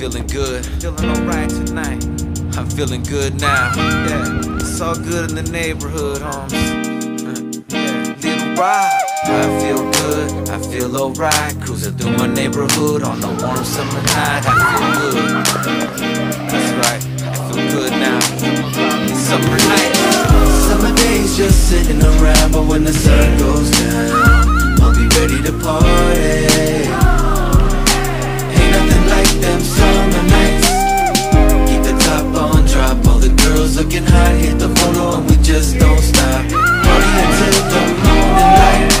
feeling good, feeling alright tonight. I'm feeling good now. Yeah, it's all good in the neighborhood, homes. Uh, yeah, little ride. I feel good, I feel alright. Cruising through my neighborhood on a warm summer night. I feel good. That's right, I feel good now. Summer night. Summer days just sitting around, but when the sun goes down, I'll be ready to party. Ain't nothing like them summer nights. Keep the top on drop, all the girls looking hot, hit the photo and we just don't stop. Party until the morning light.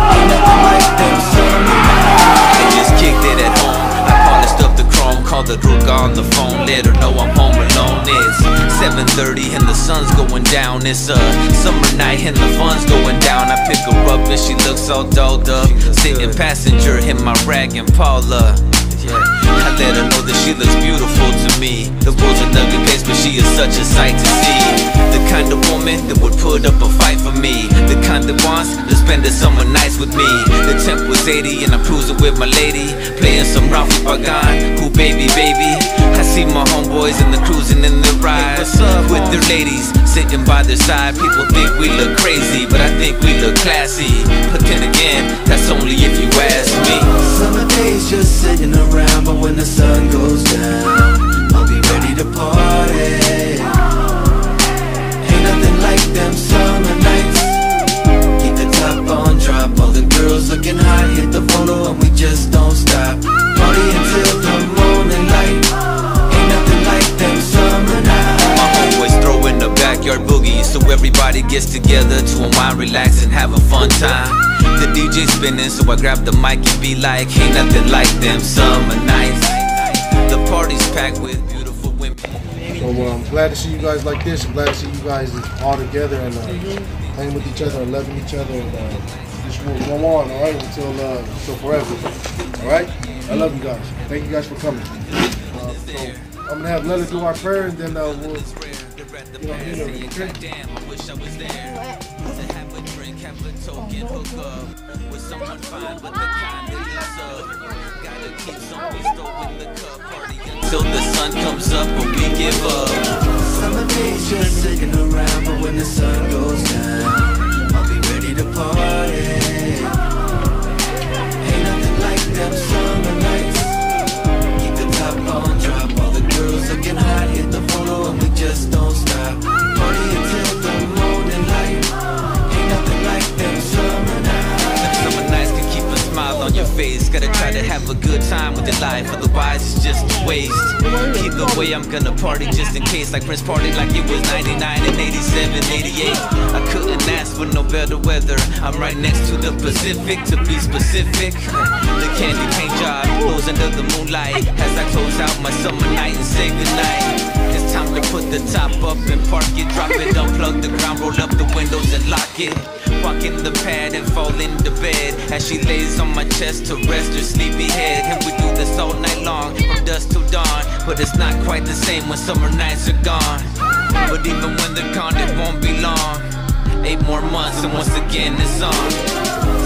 Ain't nothing like them summer nights. I just kicked it at home. I polished up the chrome, called the Ruka on the phone, let her know I'm home alone. It's 7:30 and the sun's going down. It's a summer night and the fun's going down. I pick her up and she looks all dolled up, sitting passenger in my rag Impala. Let her know that she looks beautiful to me. The world's an ugly place, but she is such a sight to see. The kind of woman that would put up a fight for me. The kind that wants to spend the summer nights with me. The temp was 80 and I'm cruising with my lady. Playing some Ralfi Pagan, who baby, baby. I see my homeboys and the cruising in the ride. with their ladies sitting by their side. People think we look crazy, but I think we look classy. But then again, that's only if you ask me. Summer days just sitting around, backyard boogie So everybody gets together to unwind, relax, and have a fun time The DJ spinning, so I grab the mic and be like Ain't nothing like them summer nights The party's packed with beautiful women So uh, I'm glad to see you guys like this. I'm glad to see you guys all together and uh, playing with each other and loving each other. And uh, this will go on, all right, until uh, until forever. All right. I love you guys. Thank you guys for coming. Uh, so I'm gonna have Lella do our prayer and then uh, we'll. Know, hit her, okay? Damn, I wish I was there To have a drink, have a token, hook up With someone fine, but the kind that Gotta keep some pisto in the cup Party until the sun comes up or we give up Summer days just sitting around, but when the sun try to have a good time with your life, otherwise it's just a waste. Either way, I'm gonna party just in case. Like Prince party like it was 99 and 87, 88. I couldn't ask for no better weather. I'm right next to the Pacific, to be specific. The candy paint job glows under the moonlight as I close out my summer night and say goodnight. Time to put the top up and park it, drop it, unplug the ground, roll up the windows and lock it. Walk in the pad and fall into bed as she lays on my chest to rest her sleepy head. And we do this all night long, from dusk till dawn. But it's not quite the same when summer nights are gone. But even when they're gone, it won't be long. Eight more months and once again it's on.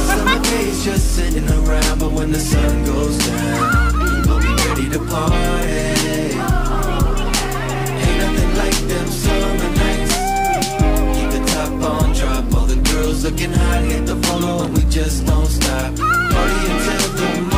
Summer days just sitting around, but when the sun goes down, we'll be ready to party. Hit the photo and we just don't stop. Party until the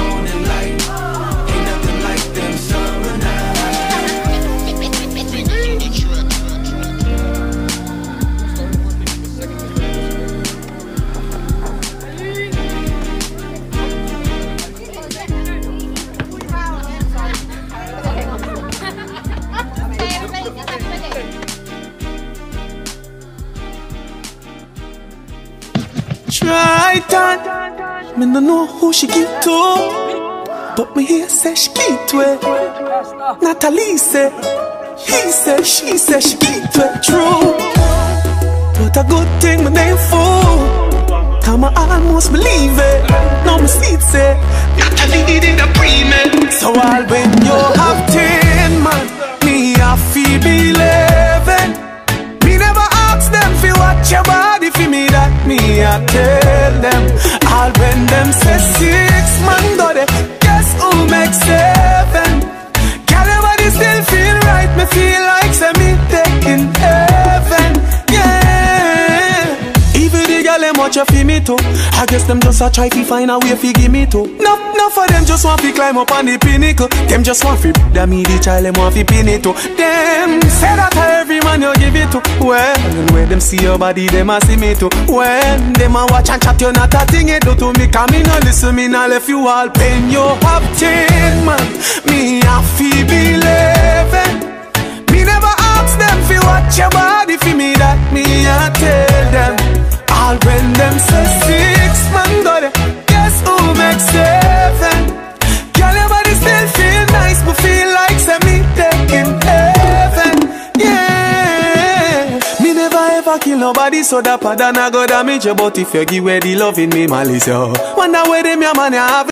Try that. Me no know who she give to, but me hear say she give to it. Natalie say, he say, she say she give to it. True, but a good thing my name for. Come I almost believe it. No me see it say, Natalie did a pre So all when you have ten man, me I feel believing. Me never ask them fi watch your body fi me that me, I tell them. I'll bend them, say six man got Guess who makes seven? Got everybody still feel right? Me feel like say me taking heaven. Yeah. Even the girl them watch you feel me too. I guess them just a try to find a way to give me too enough for them just want fi climb up on the pinnacle. Them just want fi that me the child them want fi pin it to. Them say that to every man you give it to. Well, when them see your body, them a see me too. When them a watch and chat, you not a thing it do to me. Come me no listen, me no left you all pain. You have taken man, me a fi believing. Me never ask them fi watch your body nobody, so that pardon I go damage you. But if you give away the loving me, malice yo. Wonder where them your you have.